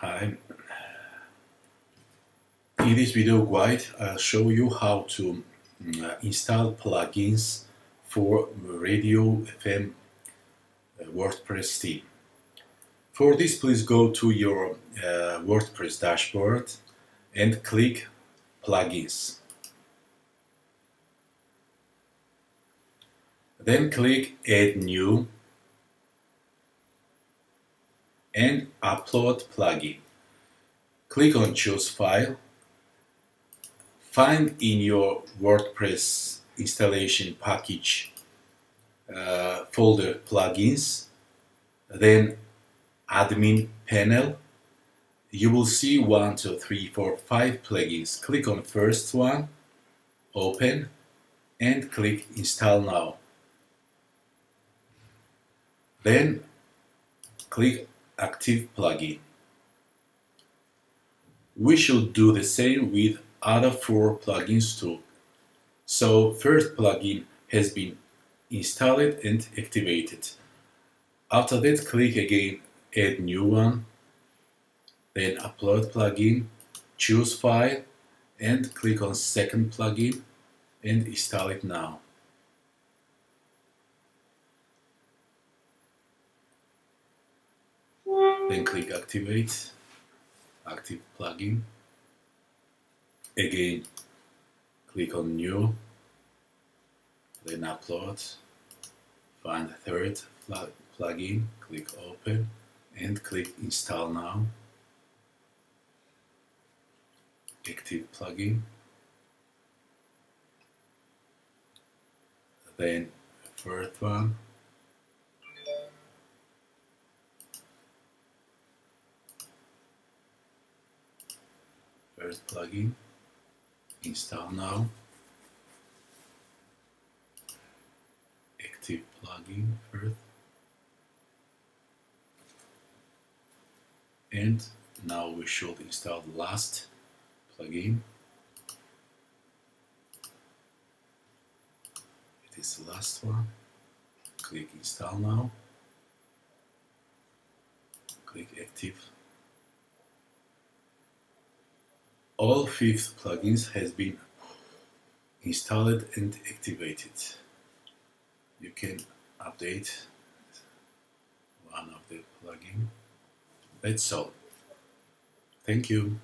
Hi. In this video guide, I'll show you how to uh, install plugins for Radio FM uh, WordPress theme. For this, please go to your uh, WordPress dashboard and click Plugins. Then click Add New and Upload Plugin. Click on Choose File. Find in your WordPress installation package uh, folder plugins, then admin panel. You will see one, two, three, four, five plugins. Click on first one, open, and click install now. Then click active plugin. We should do the same with other four plugins too. So first plugin has been installed and activated. After that click again add new one, then upload plugin, choose file and click on second plugin and install it now. Then click activate, active plugin. Again, click on new, then upload, find the third plugin, click open and click install now. Active plugin. Then third one, first plugin install now. Active plugin first. And now we should install the last plugin. It is the last one. Click install now. Click active all fifth plugins has been installed and activated. You can update one of the plugin. That's all. Thank you.